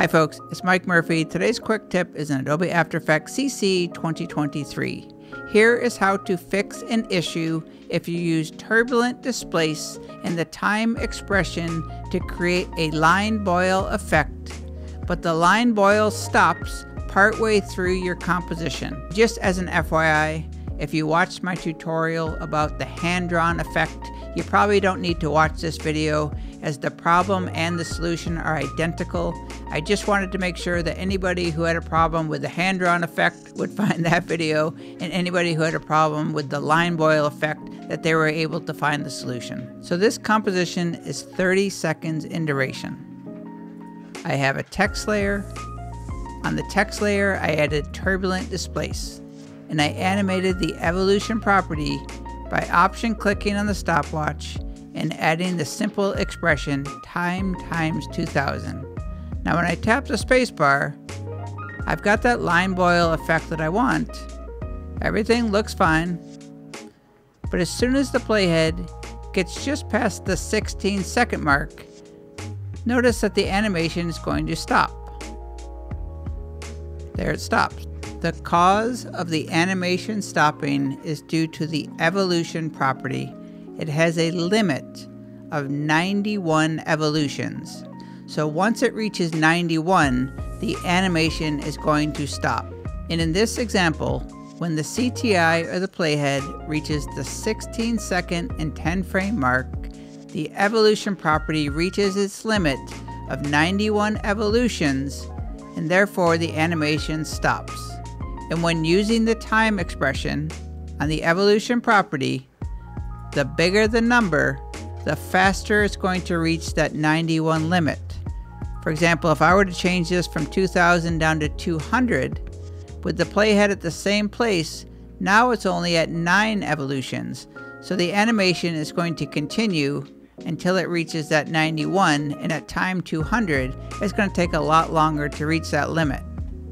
Hi folks, it's Mike Murphy. Today's quick tip is in Adobe After Effects CC 2023. Here is how to fix an issue if you use turbulent displace and the time expression to create a line boil effect, but the line boil stops partway through your composition. Just as an FYI, if you watched my tutorial about the hand-drawn effect, you probably don't need to watch this video as the problem and the solution are identical. I just wanted to make sure that anybody who had a problem with the hand-drawn effect would find that video and anybody who had a problem with the line boil effect that they were able to find the solution. So this composition is 30 seconds in duration. I have a text layer. On the text layer, I added turbulent displace and I animated the evolution property by option clicking on the stopwatch and adding the simple expression time times 2000. Now when I tap the spacebar, I've got that line boil effect that I want. Everything looks fine. But as soon as the playhead gets just past the 16 second mark, notice that the animation is going to stop. There it stops. The cause of the animation stopping is due to the evolution property. It has a limit of 91 evolutions. So once it reaches 91, the animation is going to stop. And in this example, when the CTI or the playhead reaches the 16 second and 10 frame mark, the evolution property reaches its limit of 91 evolutions and therefore the animation stops. And when using the time expression on the evolution property, the bigger the number, the faster it's going to reach that 91 limit. For example, if I were to change this from 2000 down to 200, with the playhead at the same place, now it's only at 9 evolutions, so the animation is going to continue until it reaches that 91, and at time 200, it's going to take a lot longer to reach that limit.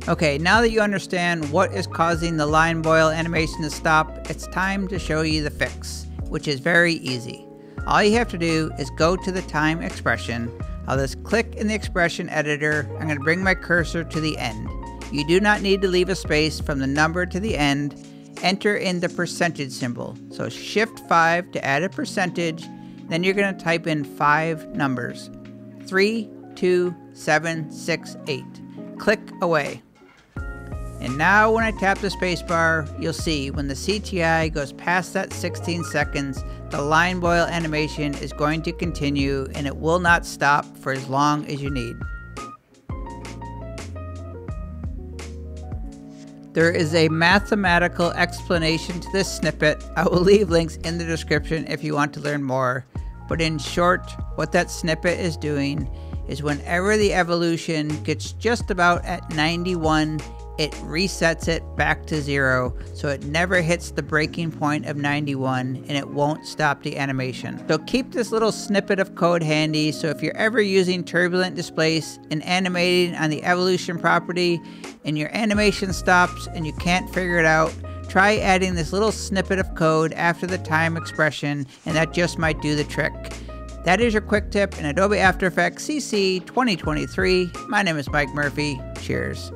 Okay, now that you understand what is causing the line boil animation to stop, it's time to show you the fix, which is very easy. All you have to do is go to the time expression. I'll just click in the expression editor. I'm going to bring my cursor to the end. You do not need to leave a space from the number to the end. Enter in the percentage symbol. So shift 5 to add a percentage. Then you're going to type in five numbers. 3, 2, 7, 6, 8. Click away. And now when I tap the spacebar, you'll see when the CTI goes past that 16 seconds, the line boil animation is going to continue and it will not stop for as long as you need. There is a mathematical explanation to this snippet. I will leave links in the description if you want to learn more. But in short, what that snippet is doing is whenever the evolution gets just about at 91 it resets it back to zero so it never hits the breaking point of 91 and it won't stop the animation. So keep this little snippet of code handy so if you're ever using turbulent displace and animating on the evolution property and your animation stops and you can't figure it out, try adding this little snippet of code after the time expression and that just might do the trick. That is your quick tip in Adobe After Effects CC 2023. My name is Mike Murphy. Cheers.